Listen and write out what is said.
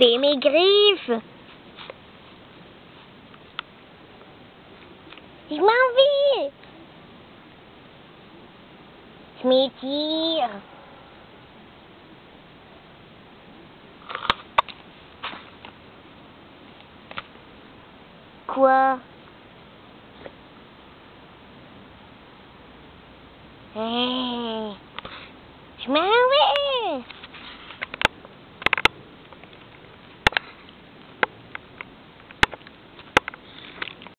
fais mes griffes. Je m'en vais. Je m'étire. Quoi? Eh, je m'en vais.